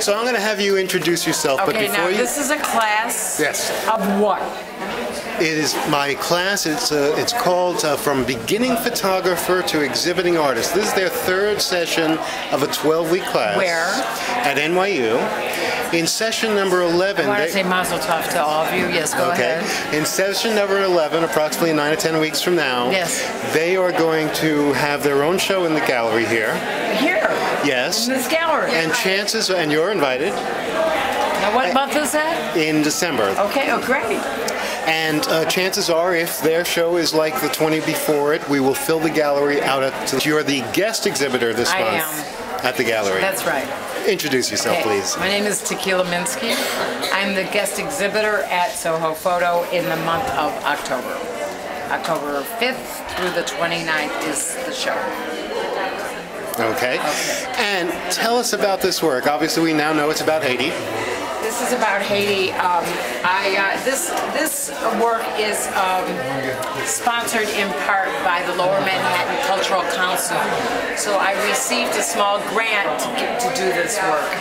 So I'm going to have you introduce yourself, but Okay, before now you, this is a class Yes. of what? it is my class. It's uh, it's called uh, from beginning photographer to exhibiting artist. This is their third session of a 12-week class. Where? At NYU. In session number 11. I want they- say mazel tov to all of you. Yes, go Okay. ahead. In session number 11, approximately nine or 10 weeks from now, Yes. they are going to have their own show in the gallery here. Here, Yes. in this gallery. And chances, and you're invited Now, what month is that? in December. Okay, oh, great. And uh, chances are, if their show is like the 20 before it, we will fill the gallery out. At, you're the guest exhibitor this I month at the gallery. That's right. Introduce yourself, Okay, please. My name is Tequila Minsky. I'm the guest exhibitor at Soho Photo in the month of October. October 5th through the 29th is the show. Okay. And tell us about this work. Obviously, we now know it's about Haiti. This is about Haiti. Um, I uh, this this work is um, sponsored in part by the Lower Manhattan Cultural Council. So I received a small grant to, to do this work,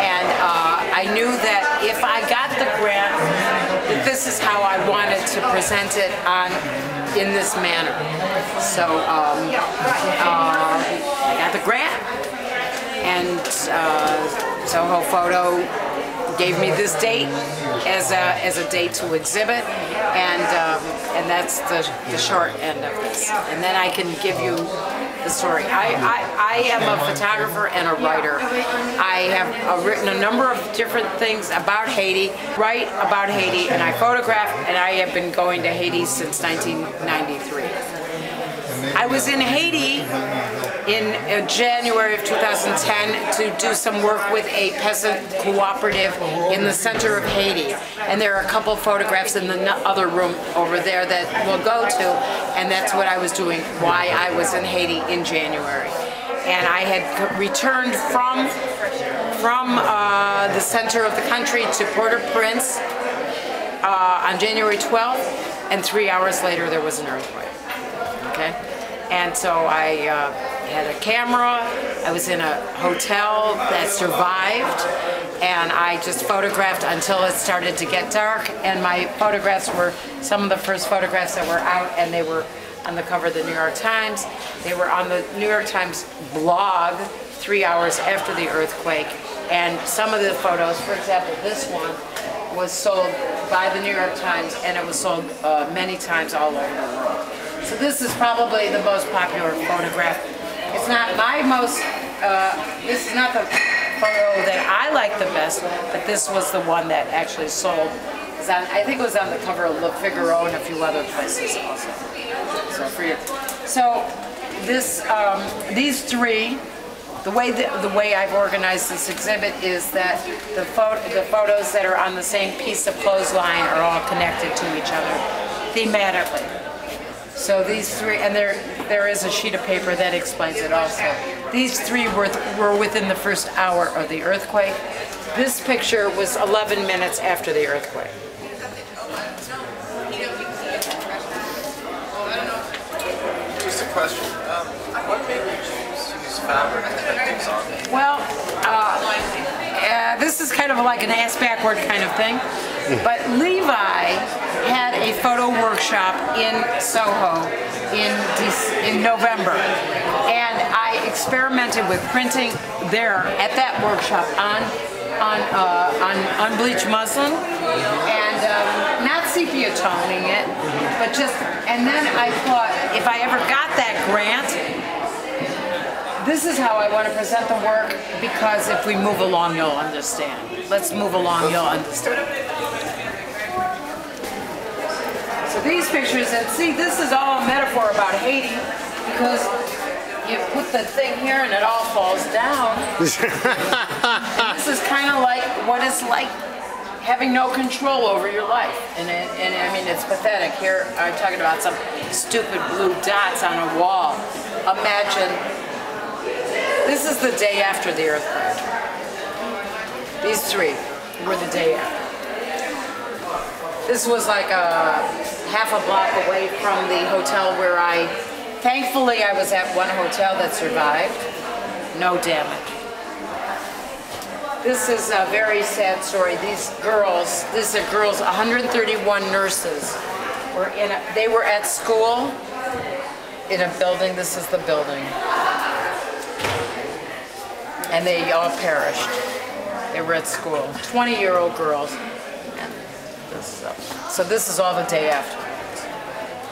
and uh, I knew that if I got the grant, that this is how I wanted to present it on in this manner. So um, uh, the grant and uh, Soho Photo gave me this date as a as a date to exhibit, and um, and that's the the short end of this. And then I can give you the story. I, I, I am a photographer and a writer. I have uh, written a number of different things about Haiti, write about Haiti, and I photograph, and I have been going to Haiti since 1993. I was in Haiti in uh, January of 2010 to do some work with a peasant cooperative in the center of Haiti. And there are a couple photographs in the other room over there that we'll go to, and that's what I was doing, why I was in Haiti in January. And I had returned from from uh, the center of the country to Port-au-Prince uh, on January 12th, and three hours later there was an earthquake okay? And so I uh, had a camera, I was in a hotel that survived, and I just photographed until it started to get dark, and my photographs were some of the first photographs that were out, and they were on the cover of the New York Times. They were on the New York Times blog three hours after the earthquake, and some of the photos, for example, this one, was sold by the New York Times, and it was sold uh, many times all over the world. So this is probably the most popular photograph. It's not my most, uh, this is not the photo that I like the best, but this was the one that actually sold. On, I think it was on the cover of Le Figaro and a few other places also. So for you. So this, um, these three, the way the way I've organized this exhibit is that the photo, the photos that are on the same piece of clothesline are all connected to each other thematically. So these three, and there there is a sheet of paper that explains it also. These three were were within the first hour of the earthquake. This picture was 11 minutes after the earthquake. Just a question. Um, what made you choose to use fabric to put things on? Well, this is kind of like an ass backward kind of thing. But Levi had a photo workshop in Soho in in November, and I experimented with printing there at that workshop on on uh, on unbleached muslin and um, not sepia toning it, but just. And then I thought if I ever got that grant, this is how I want to present the work because if we move along, you'll understand. Let's move along, you'll understand. So these pictures, and see, this is all a metaphor about Haiti because you put the thing here and it all falls down. this is kind of like what it's like having no control over your life. And, it, and I mean, it's pathetic. Here, I'm talking about some stupid blue dots on a wall. Imagine this is the day after the earthquake. These three were the day after. This was like a half a block away from the hotel where I, thankfully I was at one hotel that survived. No damage. This is a very sad story. These girls, these are girls, 131 nurses, were in. A, they were at school in a building. This is the building, and they all perished. They were at school. 20-year-old girls. This is. So this is all the day after.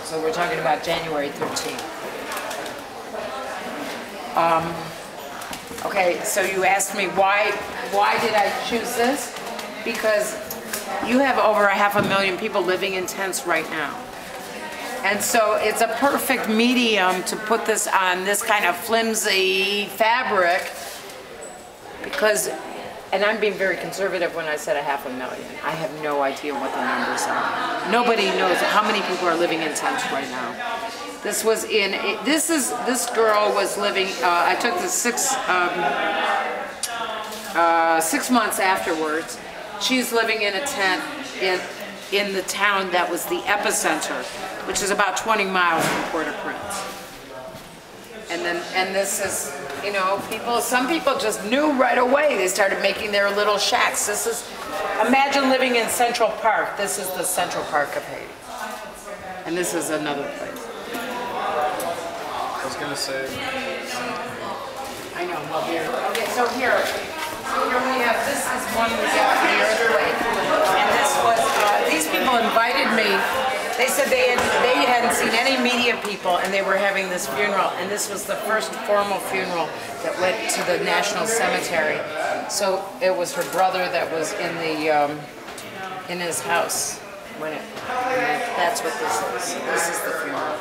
So we're talking about January 13th. Um, okay, so you asked me why why did I choose this? Because you have over a half a million people living in tents right now. And so it's a perfect medium to put this on this kind of flimsy fabric because and I'm being very conservative when I said a half a million. I have no idea what the numbers are. Nobody knows how many people are living in tents right now. This was in, this is, this girl was living, uh, I took the six, um, uh, six months afterwards. She's living in a tent in, in the town that was the epicenter, which is about 20 miles from Port-au-Prince. And then, and this is, you know, people, some people just knew right away. They started making their little shacks. This is, imagine living in Central Park. This is the Central Park of Haiti. And this is another place. I was gonna say, I know, well, here, okay, so here, here we have, this is one we the earthquake. And this was, uh, these people invited me, they said they had, they hadn't seen any media people and they were having this funeral. And this was the first formal funeral that went to the National Cemetery. So it was her brother that was in the, um, in his house when it, that's what this is. This is the funeral.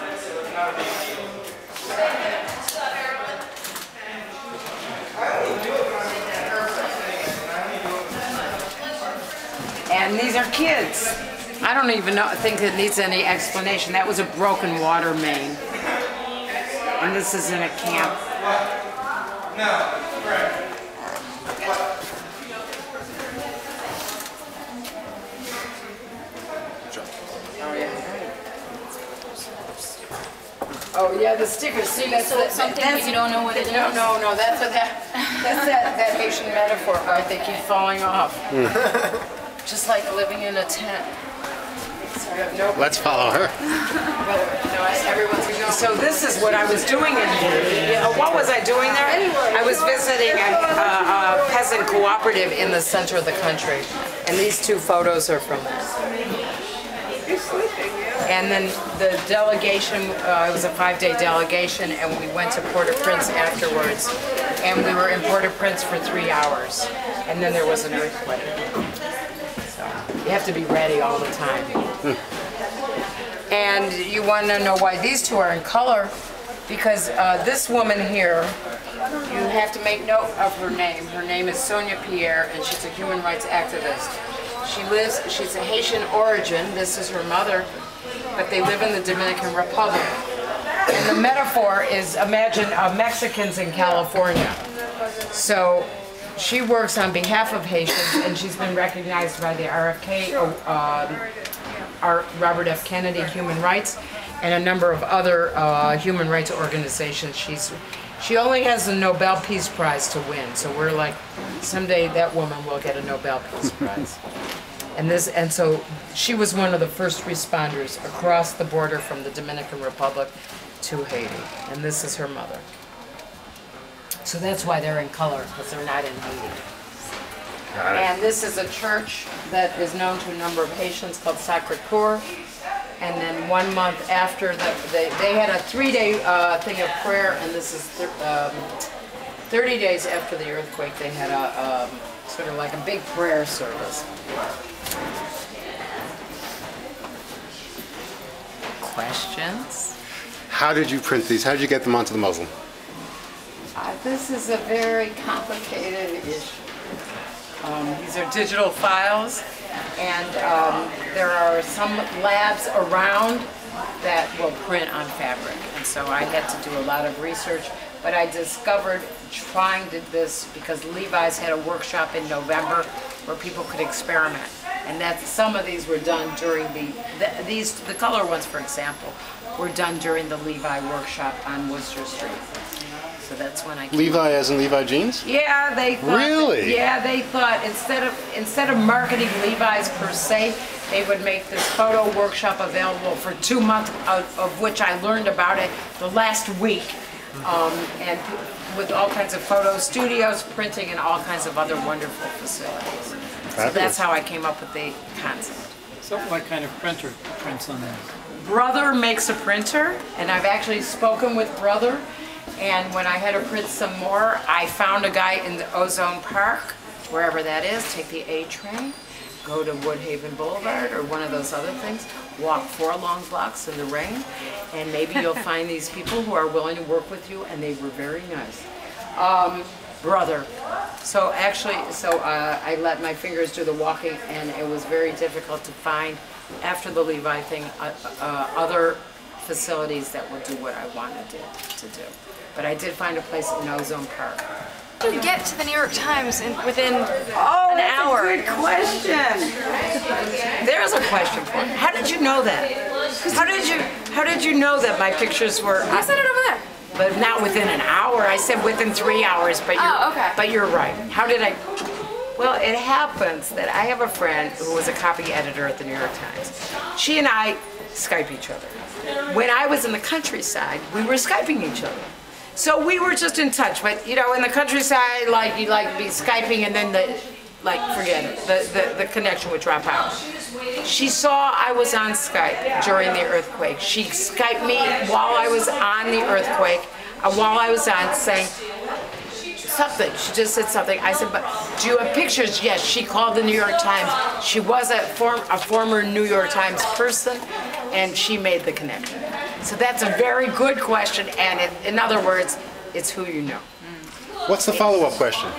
And these are kids. I don't even know, think it needs any explanation. That was a broken water main. And this is in a camp. Oh, yeah. Oh, yeah, the stickers, see, that's, So that- something that's- you don't know what it No, no, no, that's what that, that's that, that Haitian metaphor, right, they keep falling off. Hmm. Just like living in a tent. So you have no Let's follow her. so this is what I was doing in Haiti. Yeah, What was I doing there? I was visiting a, a, a peasant cooperative in the center of the country, and these two photos are from that. And then the delegation, uh, it was a five-day delegation, and we went to Port-au-Prince afterwards, and we were in Port-au-Prince for three hours, and then there was an earthquake. So you have to be ready all the time. And you want to know why these two are in color? Because uh, this woman here, you have to make note of her name. Her name is Sonia Pierre, and she's a human rights activist. She lives, she's a Haitian origin. This is her mother, but they live in the Dominican Republic. And the metaphor is imagine uh, Mexicans in California. So she works on behalf of Haitians, and she's been recognized by the RFK, uh, um, our Robert F. Kennedy Human Rights, and a number of other uh, human rights organizations. She's she only has a Nobel Peace Prize to win, so we're like, someday that woman will get a Nobel Peace Prize. And this, and so she was one of the first responders across the border from the Dominican Republic to Haiti, and this is her mother. So that's why they're in color, because they're not in Haiti. And this is a church that is known to a number of Haitians called Sacre Coeur. And then one month after, the, they, they had a three-day uh, thing of prayer, and this is thir- um, 30 days after the earthquake, they had a um, sort of like a big prayer service. Questions? How did you print these? How did you get them onto the muslin? Uh, this is a very complicated issue. Um, these are digital files, and um, there are some labs around that will print on fabric. And so I had to do a lot of research, but I discovered trying to this because Levi's had a workshop in November where people could experiment. And that some of these were done during the, the these the color ones, for example, were done during the Levi workshop on Wooster Street. So that's when I came Levi as in Levi jeans? Yeah, they thought. Really? Yeah, they thought instead of instead of marketing Levi's per se, they would make this photo workshop available for two months, of, of which I learned about it the last week, um, and with all kinds of photo studios, printing, and all kinds of other wonderful facilities. So that's how I came up with the concept. So what kind of printer prints on that? Brother makes a printer, and I've actually spoken with Brother. And when I had to print some more, I found a guy in the Ozone Park, wherever that is, take the A train, go to Woodhaven Boulevard or one of those other things, walk four long blocks in the rain, and maybe you'll find these people who are willing to work with you, and they were very nice. Um, brother. So actually, so uh, I let my fingers do the walking, and it was very difficult to find after the Levi thing uh, uh, other facilities that would do what I wanted to, to do. But I did find a place in Ozone Park. How do you get to the New York Times in, within Oh, an hour? A good question. There's a question for you. How did you know that? How did you How did you know that my pictures were? I said it over there. but not within an hour. I said within three hours, but you're, Oh, okay. but you're right. How did I? Well, it happens that I have a friend who was a copy editor at the New York Times. She and I Skype each other. When I was in the countryside, we were Skyping each other. So we were just in touch, but you know, in the countryside, like you like be Skyping and then the, like forget it, the, the, the connection would drop out. She saw I was on Skype during the earthquake. She Skyped me while I was on the earthquake, uh, while I was on saying something. She just said something. I said, but do you have pictures? Yes. She called the New York Times. She was a, form, a former New York Times person, and she made the connection. So that's a very good question, and it, in other words, it's who you know. What's the follow-up question?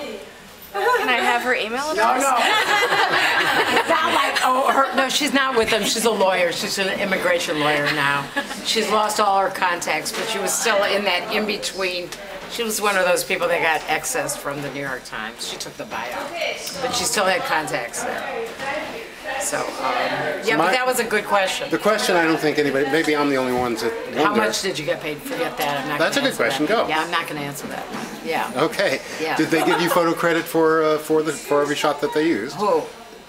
Can I have her email No, address? no. It's not like, oh, her, no, she's not with them. She's a lawyer. She's an immigration lawyer now. She's lost all her contacts, but she was still in that in between. She was one of those people that got excess from the New York Times. She took the buyout, but she still had contacts there. So, um, yeah, my- but that was a good question. The question I don't think anybody, maybe I'm the only one to wonder. How much did you get paid? Forget that. I'm not. That's a good question. that. Go. Yeah, I'm not going to answer that. Yeah. Okay. Yeah. Did they give you photo credit for uh, for the for every shot that they used? Who?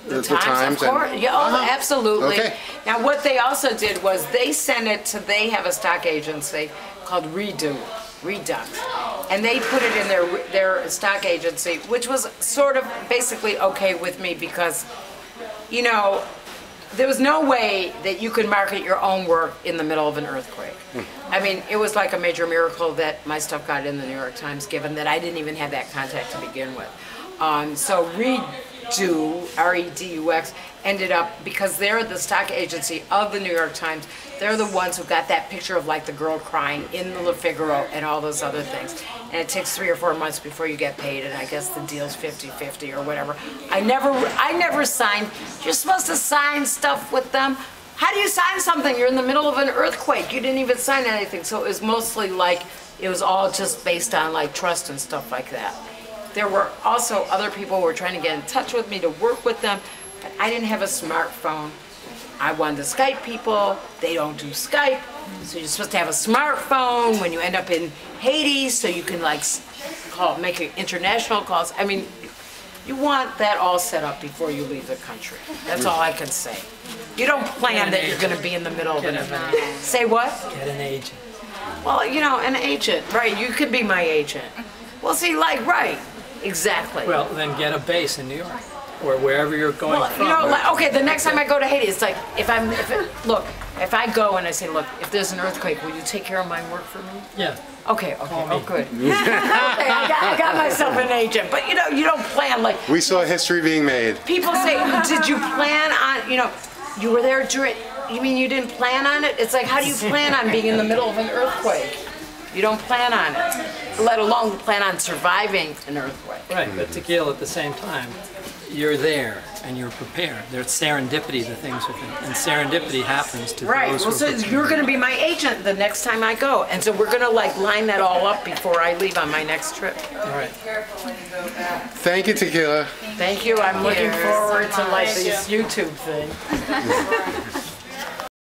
The- The, Times, Times of and- Yeah, oh, Uh-huh. absolutely. Okay. Now, what they also did was they sent it to, they have a stock agency called Redo, Redux. And they put it in their, their stock agency, which was sort of basically okay with me because, you know, there was no way that you could market your own work in the middle of an earthquake. I mean, it was like a major miracle that my stuff got in the New York Times, given that I didn't even have that contact to begin with. Um, so Redo, R-E-D-U-X, ended up because they're the stock agency of the New York Times. They're the ones who got that picture of like the girl crying in the Le Figaro and all those other things. And it takes three or four months before you get paid, and I guess the deal's 50-50 or whatever. I never, I never signed. You're supposed to sign stuff with them. How do you sign something? You're in the middle of an earthquake. You didn't even sign anything. So it was mostly like, it was all just based on like trust and stuff like that. There were also other people who were trying to get in touch with me to work with them, but I didn't have a smartphone. I wanted to Skype people. They don't do Skype. So you're supposed to have a smartphone when you end up in Haiti so you can like call, make international calls. I mean, you want that all set up before you leave the country. That's all I can say. You don't plan that you're going to be in the middle of an event. Say what? Get an agent. Well, you know, an agent, right? You could be my agent. Well, see, like, right, exactly. Well, then get a base in New York or wherever you're going Well, from. you know, like, okay, the next time I go to Haiti, it's like if I'm, if it, look, if I go and I say, look, if there's an earthquake, will you take care of my work for me? yeah. Okay, okay, Call oh, good. okay, I got, I got myself an agent, but you know, you don't plan like We saw history being made. people say, did you plan on, you know, you were there during. You mean you didn't plan on it? It's like, how do you plan on being in the middle of an earthquake? You don't plan on it, let alone plan on surviving an earthquake. Right, but Tequila at the same time, you're there and you're prepared. There's serendipity to things with it, and serendipity happens to Right. those Well, who so prepared. you're going to be my agent the next time I go, and so we're going to like line that all up before I leave on my next trip. All right. Thank you, Tequila. Thank you. I'm looking forward to like this YouTube thing.